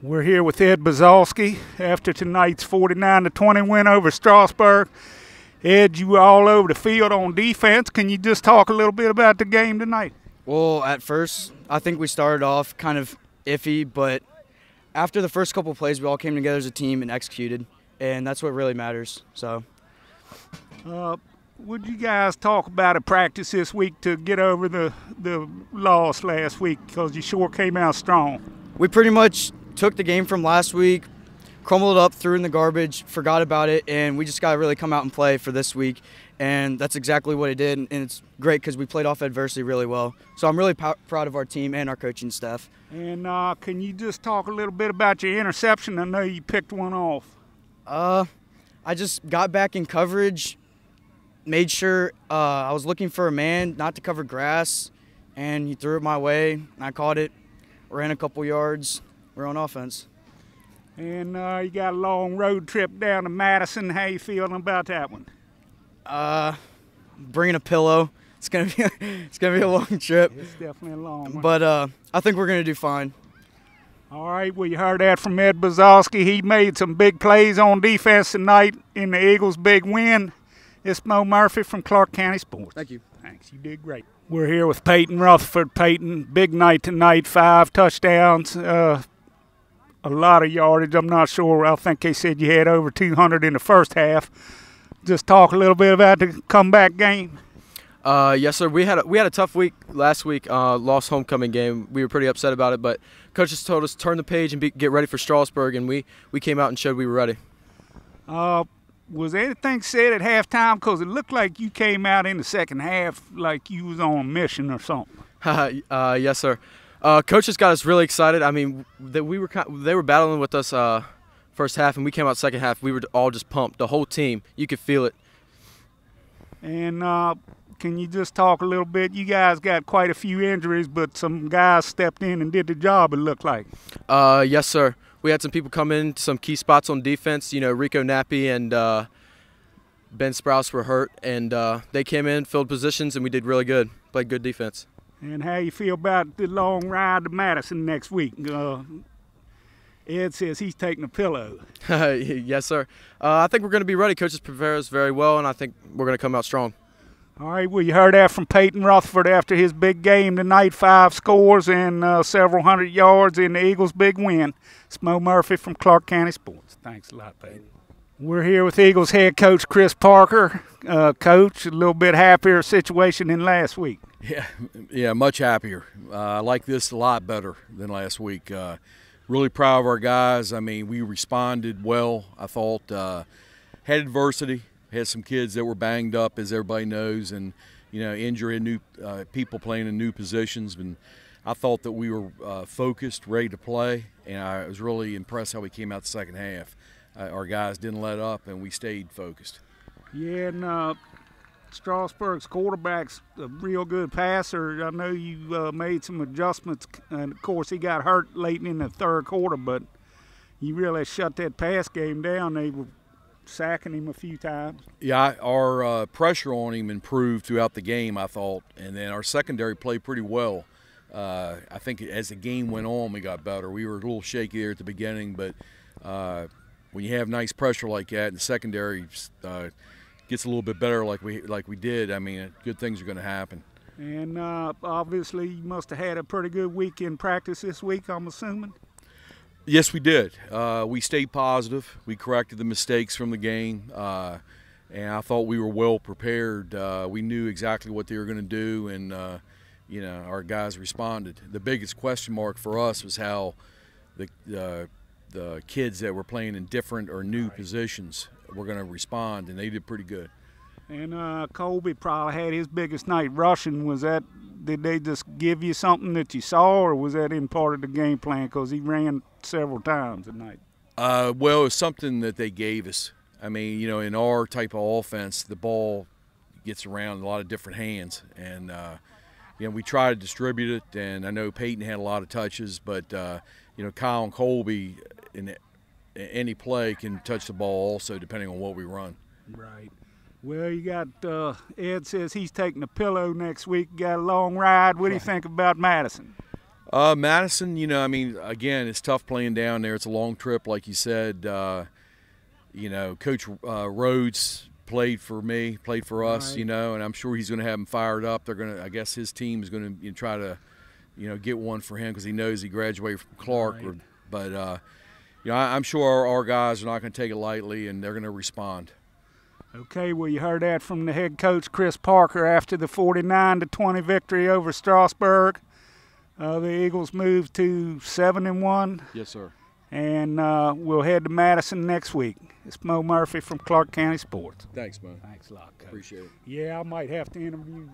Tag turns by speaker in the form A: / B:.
A: We're here with Ed Buzalsky after tonight's 49 to 20 win over Strasburg. Ed, you were all over the field on defense. Can you just talk a little bit about the game tonight?
B: Well, at first, I think we started off kind of iffy, but after the first couple plays, we all came together as a team and executed, and that's what really matters. So,
A: uh, would you guys talk about a practice this week to get over the the loss last week? Because you sure came out strong.
B: We pretty much took the game from last week, crumbled it up, threw in the garbage, forgot about it, and we just got to really come out and play for this week. And that's exactly what it did, and it's great because we played off adversity really well. So I'm really proud of our team and our coaching staff.
A: And uh, can you just talk a little bit about your interception? I know you picked one off.
B: Uh, I just got back in coverage, made sure uh, I was looking for a man not to cover grass, and he threw it my way. I caught it, ran a couple yards, we're on offense.
A: And uh, you got a long road trip down to Madison. How you feeling about that one?
B: Uh, bringing a pillow. It's gonna be it's gonna be a long trip.
A: It's definitely a long one.
B: But uh, I think we're gonna do fine.
A: All right, well, you heard that from Ed Buzalsky. He made some big plays on defense tonight in the Eagles' big win. It's Moe Murphy from Clarke County Sports.
B: Thank you.
A: Thanks. You did great. We're here with Peyton Rutherford. Peyton, big night tonight, five touchdowns. Uh, a lot of yardage. I'm not sure. I think they said you had over 200 in the first half. Just talk a little bit about the comeback game.
C: Uh, yes, sir. We had a, we had a tough week last week. Uh, lost homecoming game. We were pretty upset about it, but coaches told us turn the page and be, get ready for Strasburg, and we we came out and showed we were ready.
A: Uh, was anything said at halftime? Because it looked like you came out in the second half like you was on a mission or something.
C: uh, yes, sir. Uh, coaches got us really excited. I mean, that we were kind—they were battling with us uh, first half, and we came out second half. We were all just pumped. The whole team, you could feel it.
A: And uh, can you just talk a little bit? You guys got quite a few injuries, but some guys stepped in and did the job. It looked like.
C: Uh, yes, sir. We had some people come in, some key spots on defense. You know, Rico Nappy and uh, Ben Sprouse were hurt, and uh, they came in, filled positions, and we did really good. Played good defense.
A: And how you feel about the long ride to Madison next week? Uh, Ed says he's taking a pillow.
C: yes, sir. Uh, I think we're going to be ready. Coaches prepare us very well, and I think we're going to come out strong.
A: All right, well, you heard that from Peyton Rutherford after his big game tonight. Five scores and uh, several hundred yards in the Eagles' big win. It's Moe Murphy from Clarke County Sports. Thanks a lot, Peyton. We're here with Eagles head coach Chris Parker. Uh, coach, a little bit happier situation than last week.
D: Yeah, yeah, much happier. Uh, I like this a lot better than last week. Uh, really proud of our guys. I mean, we responded well. I thought uh, had adversity, had some kids that were banged up, as everybody knows, and you know, injury, new uh, people playing in new positions. And I thought that we were uh, focused, ready to play, and I was really impressed how we came out the second half uh, our guys didn't let up and we stayed focused.
A: Yeah, and uh, Strasburg's quarterback's a real good passer. I know you uh, made some adjustments, and of course he got hurt late in the third quarter, but you really shut that pass game down. They were sacking him a few times.
D: Yeah, our uh, pressure on him improved throughout the game, I thought, and then our secondary played pretty well. Uh, I think as the game went on, we got better. We were a little shaky there at the beginning, but uh, when you have nice pressure like that, and the secondary uh, gets a little bit better, like we like we did, I mean, good things are going to happen.
A: And uh, obviously, you must have had a pretty good week in practice this week. I'm assuming.
D: Yes, we did. Uh, we stayed positive. We corrected the mistakes from the game, uh, and I thought we were well prepared. Uh, we knew exactly what they were going to do, and uh, you know, our guys responded. The biggest question mark for us was how the the kids that were playing in different or new positions were going to respond, and they did pretty good.
A: And uh, Colby probably had his biggest night rushing. Was that? Did they just give you something that you saw, or was that in part of the game plan? Because he ran several times tonight.
D: Uh, well, it's something that they gave us. I mean, you know, in our type of offense, the ball gets around a lot of different hands, and uh, you know, we try to distribute it. And I know Peyton had a lot of touches, but uh, you know, Kyle and Colby in any play can touch the ball also, depending on what we run.
A: Right. Well, you got uh, Ed says he's taking a pillow next week. Got a long ride. What do you think about Madison?
D: Uh, Madison, you know, I mean, again, it's tough playing down there. It's a long trip, like you said. Uh, you know, Coach uh, Rhodes played for me, played for us,
A: Right.
D: you know, and I'm sure he's going to have them fired up. They're going to, I guess, his team is going to you know, try to, you know, get one for him because he knows he graduated from Clarke.
A: Right.
D: Or, but uh, you know, I, I'm sure our, our guys are not going to take it lightly, and they're going to respond.
A: Okay, well, you heard that from the head coach, Chris Parker, after the 49 to 20 victory over Strasburg. Uh, the Eagles moved to 7 and 1,
D: Yes, sir.
A: And uh, we'll head to Madison next week. It's Moe Murphy from Clarke County Sports.
D: Thanks, man.
A: Thanks a lot, Coach.
D: Appreciate it.
A: Yeah, I might have to interview